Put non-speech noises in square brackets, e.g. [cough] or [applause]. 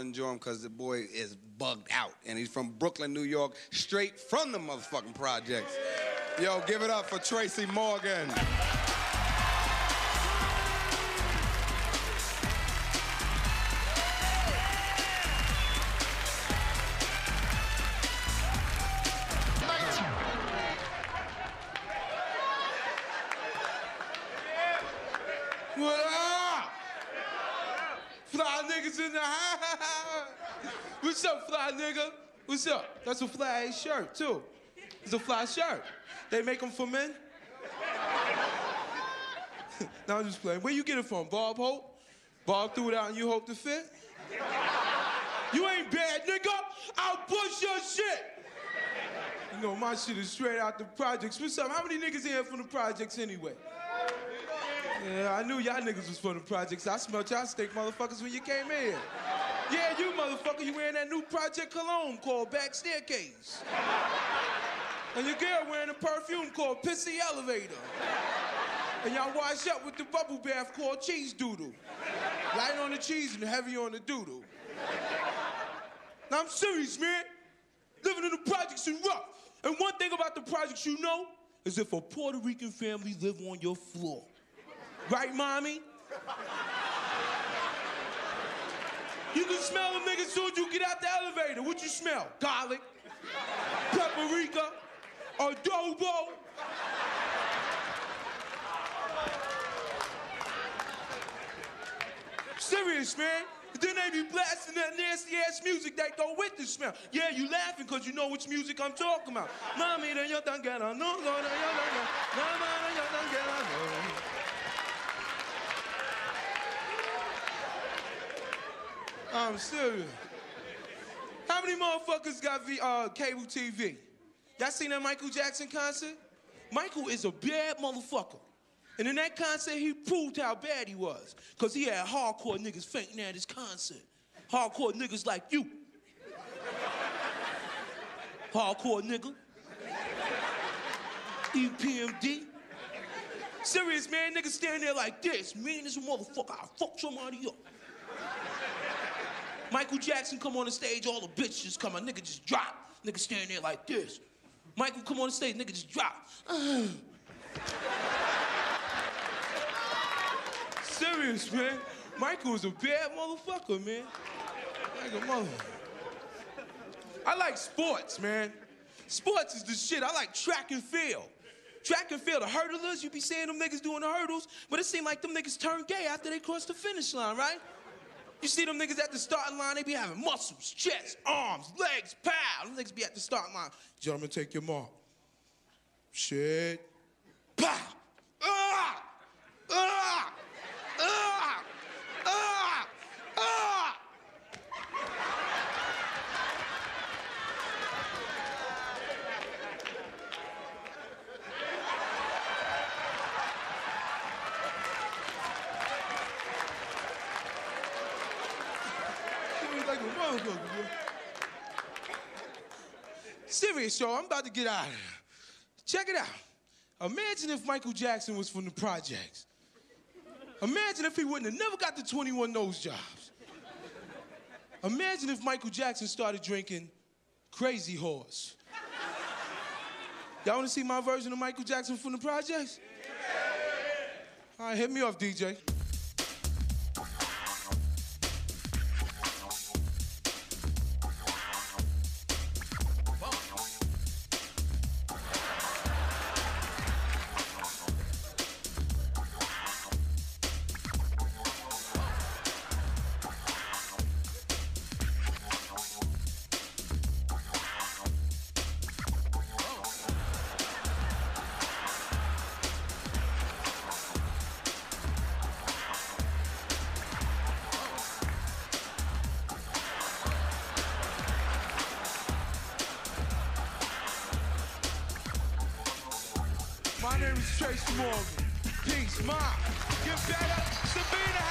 enjoy him because the boy is bugged out. And he's from Brooklyn, New York, straight from the motherfucking projects. Yo, give it up for Tracy Morgan. Fly niggas in the house. What's up, fly nigga? What's up? That's a fly shirt, too. It's a fly shirt. They make them for men? [laughs] now I'm just playing. Where you get it from? Bob Hope? Bob threw it out and you hope to fit? You ain't bad, nigga. I'll push your shit. You know, my shit is straight out the projects. What's up? How many niggas in here from the projects anyway? Yeah, I knew y'all niggas was from the projects. I smelled y'all stink motherfuckers when you came in. Yeah, you motherfucker, you wearing that new Project Cologne called Back Staircase. And your girl wearing a perfume called Pissy Elevator. And y'all wash up with the bubble bath called Cheese Doodle. Light on the cheese and heavy on the doodle. Now I'm serious, man. Living in the projects is rough. And one thing about the projects you know is if a Puerto Rican family live on your floor. Right, mommy? You can smell them niggas soon as you get out the elevator. What you smell? Garlic, paprika, adobo. Serious, man. Then they be blasting that nasty ass music that go with the smell. Yeah, you laughing because you know which music I'm talking about. Mami, then yo tan get no, no, no, yo tan no, no, no, get no. I'm serious. How many motherfuckers got v, uh, cable TV? Y'all seen that Michael Jackson concert? Michael is a bad motherfucker. And in that concert, he proved how bad he was. Because he had hardcore niggas fainting at his concert. Hardcore niggas like you. Hardcore nigga. EPMD. Serious, man. Niggas standing there like this. Mean as a motherfucker. I fuck somebody up. Michael Jackson come on the stage, all the bitches come. A nigga just drop. Nigga standing there like this. Michael come on the stage, nigga just drop. [sighs] Serious, man. Michael is a bad motherfucker, man. Like a mother. I like sports, man. Sports is the shit. I like track and field. Track and field, the hurdlers, you be seeing them niggas doing the hurdles, but it seemed like them niggas turn gay after they cross the finish line, right? You see them niggas at the starting line, they be having muscles, chest, arms, legs, pow. Them niggas be at the starting line. Gentlemen, take your mark. Shit. Pow. Ah! Ah! Ah! Ah! Like a. Serious, y'all. I'm about to get out of here. Check it out. Imagine if Michael Jackson was from the projects. Imagine if he wouldn't have never got the 21 nose jobs. Imagine if Michael Jackson started drinking Crazy Horse. Y'all want to see my version of Michael Jackson from the projects? All right, hit me off, DJ. Name is Tracy Morgan. Peace, Ma. Get better. Sabina,